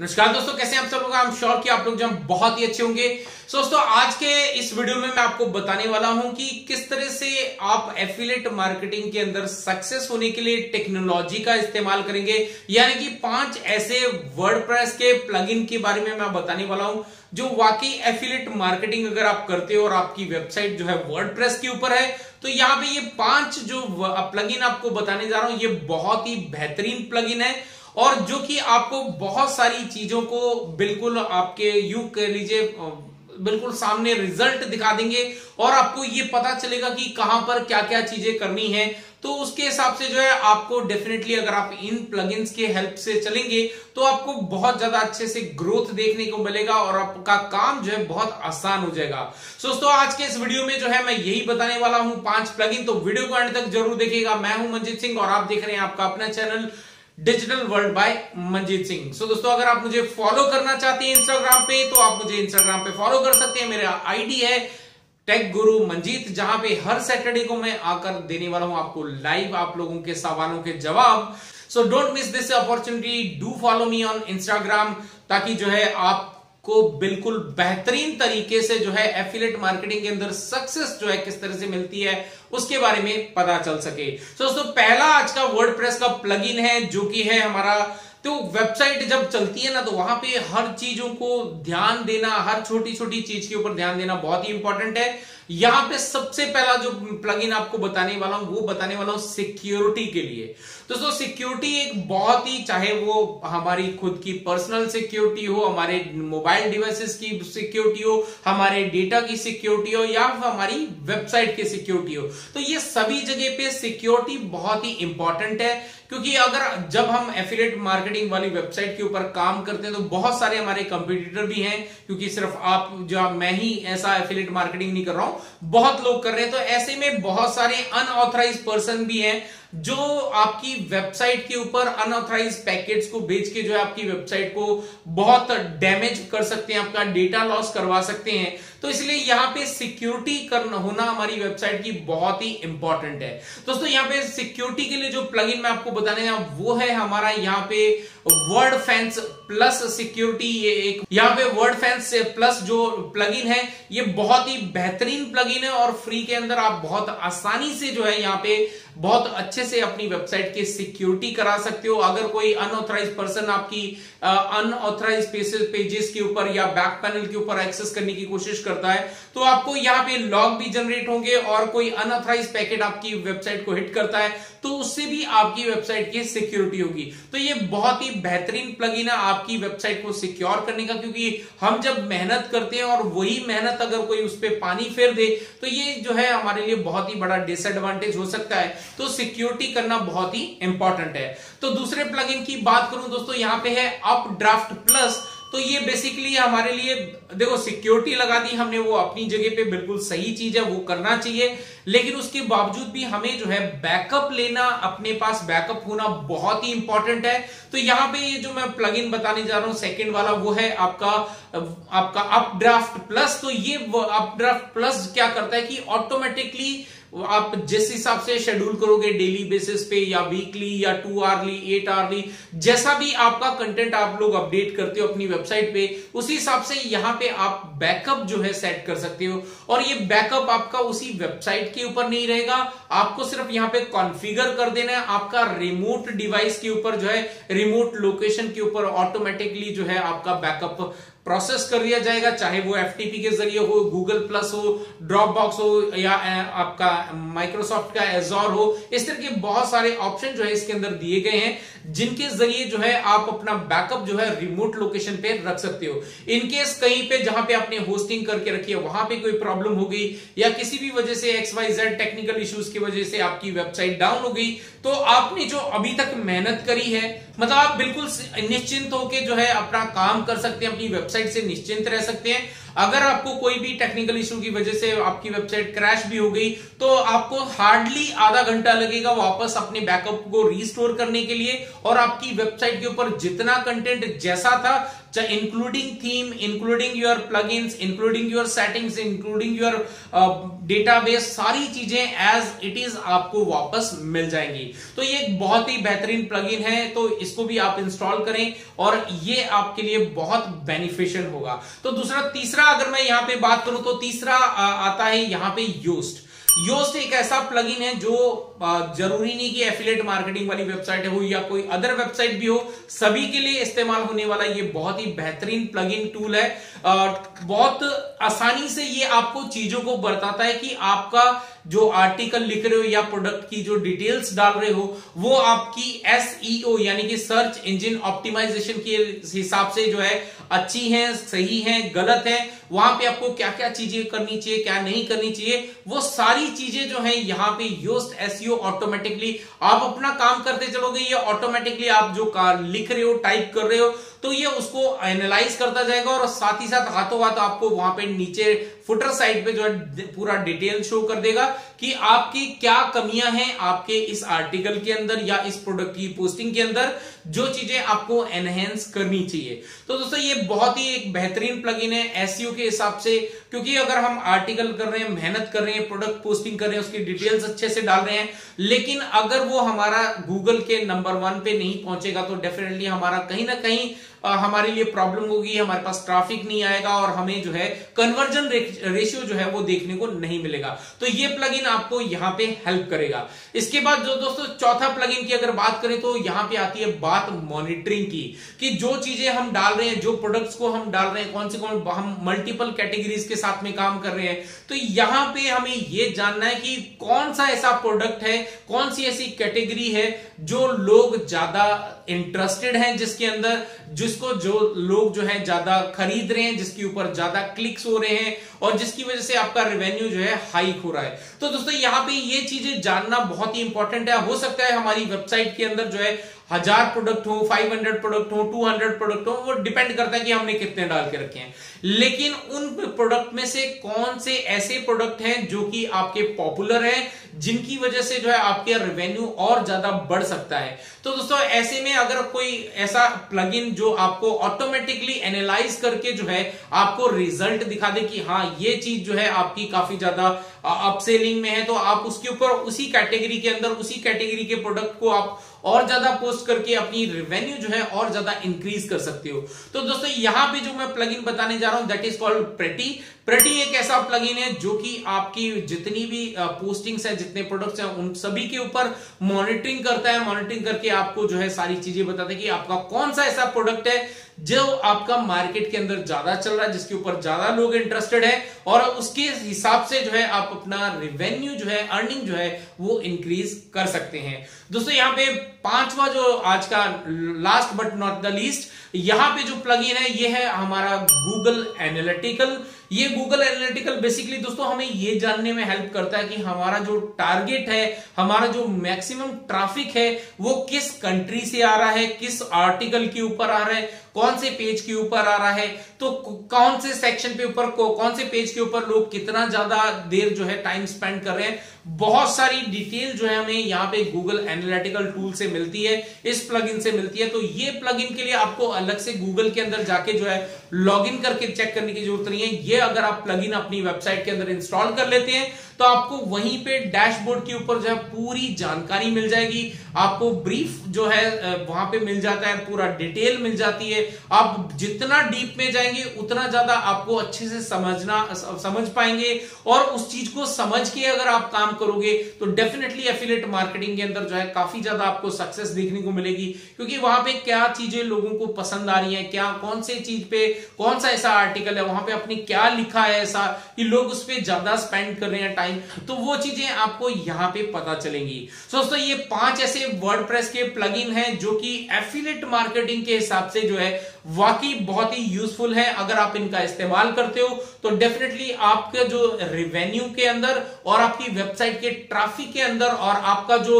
नमस्कार दोस्तों, कैसे हैं आप सब लोग? आई एम श्योर कि आप लोग जब बहुत ही अच्छे होंगे। सो दोस्तों, आज के इस वीडियो में मैं आपको बताने वाला हूँ कि किस तरह से आप एफिलेट मार्केटिंग के अंदर सक्सेस होने के लिए टेक्नोलॉजी का इस्तेमाल करेंगे। यानी कि पाँच ऐसे वर्डप्रेस के प्लगइन के बारे में मैं बताने वाला हूँ, जो वाकई एफिलेट मार्केटिंग अगर आप करते हो और आपकी वेबसाइट जो है वर्डप्रेस के ऊपर है तो यहाँ पे ये पाँच जो प्लगइन आपको बताने जा रहा हूँ, ये बहुत ही बेहतरीन प्लगइन है। और जो कि आपको बहुत सारी चीज़ों को बिल्कुल आपके यू कह लीजिए बिल्कुल सामने रिज़ल्ट दिखा देंगे और आपको ये पता चलेगा कि कहाँ पर क्या क्या चीज़ें करनी है। तो उसके हिसाब से जो है, आपको डेफिनेटली अगर आप इन प्लगइन्स के हेल्प से चलेंगे तो आपको बहुत ज़्यादा अच्छे से ग्रोथ देखने को मिलेगा और आपका काम जो है बहुत आसान हो जाएगा। सो दोस्तों, आज के इस वीडियो में जो है, मैं यही बताने वाला हूँ पाँच प्लगइन तो वीडियो को अंत तक ज़रूर देखिएगा। मैं हूँ मंजीत सिंह और आप देख रहे हैं आपका अपना channel digital world by Manjeet Singh so दोस्तों, अगर आप मुझे फॉलो करना चाहते हैं इंस्टाग्राम पे तो आप मुझे इंस्टाग्राम पे फॉलो कर सकते हैं। मेरा आईडी है टेक गुरु मंजीत जहाँ पे हर सैटरडे को मैं आकर देने वाला हूँ आपको लाइव आप लोगों के सवालों के जवाब। So don't miss this opportunity do follow me on Instagram ताकि जो है आप को बिल्कुल बेहतरीन तरीके से जो है एफिलेट मार्केटिंग के अंदर सक्सेस जो है किस तरह से मिलती है, उसके बारे में पता चल सके। तो दोस्तों, पहला आज का वर्डप्रेस का प्लगइन है, जो कि है हमारा तो वेबसाइट जब चलती है ना तो वहाँ पे हर चीज़ों को ध्यान देना, हर छोटी छोटी चीज़ के ऊपर ध्यान देना बहुत ही इंपॉर्टेंट है। यहाँ पे सबसे पहला जो प्लगइन आपको बताने वाला हूँ, वो बताने वाला हूँ सिक्योरिटी के लिए। दोस्तों सिक्योरिटी एक बहुत ही, चाहे वो हमारी खुद की पर्सनल सिक्योरिटी हो, हमारे मोबाइल डिवाइसेस की सिक्योरिटी हो, हमारे डेटा की सिक्योरिटी हो, या हमारी वेबसाइट की सिक्योरिटी हो तो ये सभी जगह पे सिक्योरिटी बहुत ही इंपॉर्टेंट है। क्योंकि अगर जब हम एफिलेट मार्केटिंग वाली वेबसाइट के ऊपर काम करते हैं तो बहुत सारे हमारे कंपटीटर भी हैं, क्योंकि सिर्फ़ आप, जो मैं ही ऐसा एफिलेट मार्केटिंग नहीं कर रहा हूँ बहुत लोग कर रहे हैं। तो ऐसे में बहुत सारे अनऑथराइज पर्सन भी हैं। जो आपकी वेबसाइट के ऊपर अनऑथराइज पैकेट्स को बेच के जो है आपकी वेबसाइट को बहुत डैमेज कर सकते हैं, आपका डेटा लॉस करवा सकते हैं। तो इसलिए यहाँ पे सिक्योरिटी करना होना हमारी वेबसाइट की बहुत ही इंपॉर्टेंट है। दोस्तों, यहाँ पे सिक्योरिटी के लिए जो प्लगइन मैं आपको बताने जा वो है हमारा यहाँ पे वर्ड फैंस प्लस सिक्योरिटी ये एक यहाँ पे वर्ड फैंस प्लस जो प्लगइन है, ये बहुत ही बेहतरीन प्लगइन है और फ्री के अंदर आप बहुत आसानी से जो है यहाँ पे बहुत अच्छे से अपनी वेबसाइट की सिक्योरिटी करा सकते हो। अगर कोई अनऑथराइज पर्सन आपकी अनऑथराइज पेजेस के ऊपर या बैक पैनल के ऊपर एक्सेस करने की कोशिश करता है तो आपको यहाँ पे लॉग भी जनरेट होंगे और कोई अनऑथराइज पैकेट आपकी वेबसाइट को हिट करता है तो उससे भी आपकी वेबसाइट की सिक्योरिटी होगी। तो ये बहुत ही बेहतरीन प्लगइन है आपकी वेबसाइट को सिक्योर करने का, क्योंकि हम जब मेहनत करते हैं और वही मेहनत अगर कोई उस पर पानी फेर दे तो ये जो है हमारे लिए बहुत ही बड़ा डिसएडवांटेज हो सकता है। तो सिक्योरिटी करना बहुत ही इंपॉर्टेंट है। तो दूसरे प्लगइन की बात करूँ दोस्तों, यहाँ पे है अप प्लस तो ये बेसिकली हमारे लिए, देखो सिक्योरिटी लगा दी हमने, वो अपनी जगह पे बिल्कुल सही चीज़ है, वो करना चाहिए। लेकिन उसके बावजूद भी हमें जो है बैकअप लेना, अपने पास बैकअप होना बहुत ही इंपॉर्टेंट है। तो यहाँ पे ये जो मैं प्लगइन बताने जा रहा हूँ सेकंड वाला, वो है आपका आपका अपड्राफ्ट प्लस तो ये अपड्राफ्ट प्लस क्या करता है कि ऑटोमेटिकली आप जिस हिसाब से शेड्यूल करोगे डेली बेसिस पे, या वीकली या टू आवरली एट आवरली जैसा भी आपका कंटेंट आप लोग अपडेट करते हो अपनी वेबसाइट पे, उसी हिसाब से यहाँ पे आप बैकअप जो है सेट कर सकते हो। और ये बैकअप आपका उसी वेबसाइट के ऊपर नहीं रहेगा। आपको सिर्फ़ यहाँ पे कॉन्फ़िगर कर देना है। आपका रिमोट डिवाइस के ऊपर जो है रिमोट लोकेशन के ऊपर ऑटोमेटिकली जो है आपका बैकअप प्रोसेस कर दिया जाएगा, चाहे वो एफ़ के ज़रिए हो गूगल प्लस हो ड्रॉप बॉक्स हो, या आपका माइक्रोसॉफ्ट का एजोर हो, इस तरह के बहुत सारे ऑप्शन जो है इसके अंदर दिए गए हैं, जिनके ज़रिए जो है आप अपना बैकअप जो है रिमोट लोकेशन पे रख सकते हो। इनकेस कहीं पे जहाँ पे आपने होस्टिंग करके रखी है, वहाँ पे कोई प्रॉब्लम हो गई, या किसी भी वजह से X Y Z technical issues की वजह से आपकी वेबसाइट डाउन हो गई तो आपने जो अभी तक मेहनत करी है मतलब आप बिल्कुल निश्चिंत होकर जो है अपना काम कर सकते हैं, अपनी वेबसाइट से निश्चिंत रह सकते हैं। अगर आपको कोई भी टेक्निकल इश्यू की वजह से आपकी वेबसाइट क्रैश भी हो गई तो आपको हार्डली आधा घंटा लगेगा वापस अपने बैकअप को रिस्टोर करने के लिए, और आपकी वेबसाइट के ऊपर जितना कंटेंट जैसा था including theme including your plug including your settings including your database सारी चीज़ें एज इट इज़ आपको वापस मिल जाएँगी। तो ये एक बहुत ही बेहतरीन प्लगइन है तो इसको भी आप इंस्टॉल करें और ये आपके लिए बहुत बेनिफिशियल होगा। तो दूसरा, तीसरा, अगर मैं यहाँ पे बात करूँ तो तीसरा आता है यहाँ पे यूस्ट योस्ट एक ऐसा प्लगइन है जो ज़रूरी नहीं कि एफिलेट मार्केटिंग वाली वेबसाइट हो या कोई अदर वेबसाइट भी हो, सभी के लिए इस्तेमाल होने वाला ये बहुत ही बेहतरीन प्लगइन टूल है। बहुत आसानी से ये आपको चीज़ों को बताता है कि आपका जो आर्टिकल लिख रहे हो या प्रोडक्ट की जो डिटेल्स डाल रहे हो, वो आपकी एसईओ यानी कि सर्च इंजन ऑप्टिमाइजेशन के हिसाब से जो है, अच्छी है, सही है, गलत है, वहाँ पे आपको क्या क्या चीज़ें करनी चाहिए, क्या नहीं करनी चाहिए, वो सारी चीज़ें जो है, यहाँ पे योस्ट एसईओ ऑटोमेटिकली आप अपना काम करते चलोगे, ये ऑटोमेटिकली आप जो लिख रहे हो टाइप कर रहे हो तो ये उसको एनालाइज करता जाएगा और साथ ही साथ हाथों हाथ आपको वहाँ पे नीचे फुटर साइड पे जो है पूरा डिटेल शो कर देगा कि आपकी क्या कमियाँ हैं आपके इस आर्टिकल के अंदर या इस प्रोडक्ट की पोस्टिंग के अंदर जो चीज़ें आपको एनहेंस करनी चाहिए। तो दोस्तों ये बहुत ही एक बेहतरीन प्लगइन है। एसयू के हिसाब से क्योंकि अगर हम आर्टिकल कर रहे हैं, मेहनत कर रहे हैं प्रोडक्ट पोस्टिंग कर रहे हैं, उसकी डिटेल्स अच्छे से डाल रहे हैं, लेकिन अगर वो हमारा गूगल के नंबर वन पे नहीं पहुंचेगा तो डेफिनेटली हमारा कहीं ना कहीं हमारे लिए प्रॉब्लम होगी, हमारे पास ट्रैफ़िक नहीं आएगा और हमें जो है कन्वर्जन रेशियो जो है वो देखने को नहीं मिलेगा। तो ये प्लगइन आपको यहाँ पे हेल्प करेगा। इसके बाद जो दोस्तों, चौथा प्लगइन की अगर बात करें तो यहाँ पे आती है बात मॉनिटरिंग की, कि जो चीज़ें हम डाल रहे हैं, जो प्रोडक्ट्स को हम डाल रहे हैं, कौन से कौन, हम मल्टीपल कैटेगरीज के साथ में काम कर रहे हैं तो यहाँ पे हमें ये जानना है कि कौन सा ऐसा प्रोडक्ट है, कौन सी ऐसी कैटेगरी है जो लोग ज़्यादा इंटरेस्टेड हैं जिसके अंदर, जिसको जो लोग जो है ज़्यादा खरीद रहे हैं, जिसके ऊपर ज़्यादा क्लिक्स हो रहे हैं, और जिसकी वजह से आपका रेवेन्यू जो है हाइक हो रहा है। तो दोस्तों, यहाँ पे ये चीज़ें जानना बहुत ही इंपॉर्टेंट है। हो सकता है हमारी वेबसाइट के अंदर जो है हज़ार प्रोडक्ट हो 500 प्रोडक्ट हो 200 प्रोडक्ट हो, वो डिपेंड करता है कि हमने कितने डाल के रखे हैं। लेकिन उन प्रोडक्ट में से कौन से ऐसे प्रोडक्ट हैं जो कि आपके पॉपुलर हैं, जिनकी वजह से जो है आपके रेवेन्यू और ज़्यादा बढ़ सकता है। तो दोस्तों, ऐसे में अगर कोई ऐसा प्लगइन जो आपको ऑटोमेटिकली एनालाइज करके जो है आपको रिज़ल्ट दिखा दे कि हाँ ये चीज़ जो है आपकी काफ़ी ज़्यादा अपसेलिंग में है तो आप उसके ऊपर उसी कैटेगरी के अंदर, उसी कैटेगरी के प्रोडक्ट को आप और ज़्यादा पोस्ट करके अपनी रेवेन्यू जो है और ज़्यादा इंक्रीज कर सकते हो। तो दोस्तों, यहाँ पे जो मैं प्लगइन बताने जा रहा हूँ that is called pretty pretty एक ऐसा प्लगइन है जो कि आपकी जितनी भी पोस्टिंग्स है, जितने प्रोडक्ट्स हैं, उन सभी के ऊपर मॉनिटरिंग करता है। मॉनिटरिंग करके आपको जो है सारी चीज़ें बताता है कि आपका कौन सा ऐसा प्रोडक्ट है जो आपका मार्केट के अंदर ज़्यादा चल रहा है, जिसके ऊपर ज़्यादा लोग इंटरेस्टेड है और उसके हिसाब से जो है आप अपना रिवेन्यू जो है अर्निंग जो है, वो इंक्रीज कर सकते हैं। दोस्तों, यहाँ पे पांचवा जो आज का last but not the least यहाँ पे जो प्लगइन है, ये है हमारा गूगल एनालिटिकल ये गूगल एनालिटिकल बेसिकली दोस्तों हमें ये जानने में हेल्प करता है कि हमारा जो टारगेट है, हमारा जो मैक्सिमम ट्रैफ़िक है, वो किस कंट्री से आ रहा है, किस आर्टिकल के ऊपर आ रहा है, कौन से पेज के ऊपर आ रहा है तो कौन से सेक्शन पे ऊपर, कौन से पेज के ऊपर लोग कितना ज़्यादा देर जो है टाइम स्पेंड कर रहे हैं बहुत सारी डिटेल जो है हमें यहाँ पे गूगल एनालिटिकल टूल से मिलती है, इस प्लगइन से मिलती है। तो ये प्लगइन के लिए आपको अलग से गूगल के अंदर जाके जो है लॉगिन करके चेक करने की ज़रूरत नहीं है। ये अगर आप प्लगइन अपनी वेबसाइट के अंदर इंस्टॉल कर लेते हैं तो आपको वहीं पे डैशबोर्ड के ऊपर जो है पूरी जानकारी मिल जाएगी। आपको ब्रीफ जो है वहाँ पे मिल जाता है, पूरा डिटेल मिल जाती है। आप जितना डीप में जाएँगे, उतना ज़्यादा आपको अच्छे से समझना समझ पाएँगे। और उस चीज़ को समझ के अगर आप काम करोगे तो डेफिनेटली एफिलेट मार्केटिंग के अंदर जो है काफ़ी ज़्यादा आपको सक्सेस देखने को मिलेगी। क्योंकि वहाँ पे क्या चीज़ें लोगों को पसंद आ रही है, क्या, कौन से चीज़ पे, कौन सा ऐसा आर्टिकल है, वहाँ पे आपने क्या लिखा है ऐसा, कि लोग उस पर ज़्यादा स्पेंड कर रहे हैं टाइम तो वो चीज़ें आपको यहाँ पे पता चलेंगी। सो दोस्तों, ये पाँच ऐसे वर्डप्रेस के प्लगइन हैं जो कि एफिलेट मार्केटिंग के हिसाब से जो है वाकई बहुत ही यूजफुल है, अगर आप इनका इस्तेमाल करते हो तो डेफिनेटली आपके जो रेवेन्यू के अंदर और आपकी वेबसाइट के ट्रैफ़िक के अंदर और आपका जो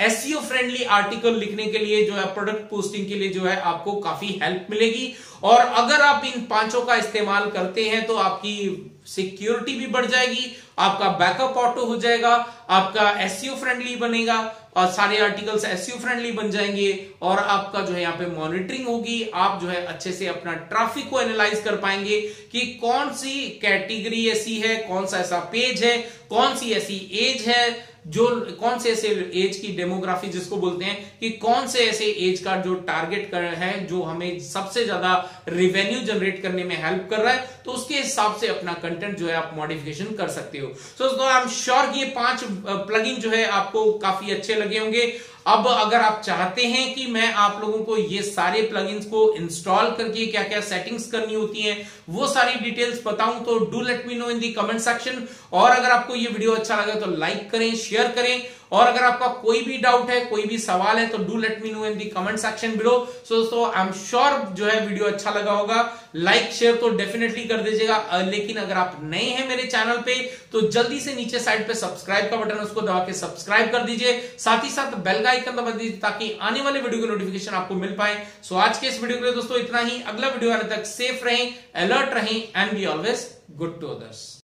एस फ्रेंडली आर्टिकल लिखने के लिए जो है प्रोडक्ट पोस्टिंग के लिए जो है, आपको काफ़ी हेल्प मिलेगी। और अगर आप इन पाँचों का इस्तेमाल करते हैं तो आपकी सिक्योरिटी भी बढ़ जाएगी, आपका बैकअप ऑटो हो जाएगा, आपका एसईओ फ्रेंडली बनेगा और सारे आर्टिकल्स एस फ्रेंडली बन जाएँगे और आपका जो है यहाँ पे मॉनिटरिंग होगी। आप जो है अच्छे से अपना ट्रैफ़िक को एनालाइज कर पाएँगे कि कौन सी कैटेगरी ऐसी है, कौन सा ऐसा पेज है, कौन सी ऐसी एज है जो कौन से ऐसे एज की डेमोग्राफी जिसको बोलते हैं कि कौन से ऐसे एज का जो टारगेट कर है, जो हमें सबसे ज़्यादा रिवेन्यू जनरेट करने में हेल्प कर रहा है तो उसके हिसाब से अपना कंटेंट जो है आप मॉडिफिकेशन कर सकते हो। सो दोस्तों आई एम श्योर ये पाँच प्लगइन जो है आपको काफ़ी अच्छे लगे होंगे। अब अगर आप चाहते हैं कि मैं आप लोगों को ये सारे प्लगइन्स को इंस्टॉल करके क्या क्या सेटिंग्स करनी होती हैं, वो सारी डिटेल्स बताऊँ तो do let me know in the comment section और अगर आपको ये वीडियो अच्छा लगा तो लाइक करें शेयर करें। और अगर आपका कोई भी डाउट है, कोई भी सवाल है तो do let me know in the comment section below so दोस्तों आई एम श्योर जो है वीडियो अच्छा लगा होगा. लाइक शेयर तो डेफिनेटली कर दीजिएगा. लेकिन अगर आप नए हैं मेरे चैनल पे तो जल्दी से नीचे साइड पे सब्सक्राइब का बटन उसको दबा के सब्सक्राइब कर दीजिए. साथ ही साथ बेल का आइकन दबा दीजिए, ताकि आने वाले वीडियो की नोटिफिकेशन आपको मिल पाए. सो आज के इस वीडियो के लिए दोस्तों, इतना ही. अगला वीडियो आने तक सेफ़ रहें अलर्ट रहें and be always good to others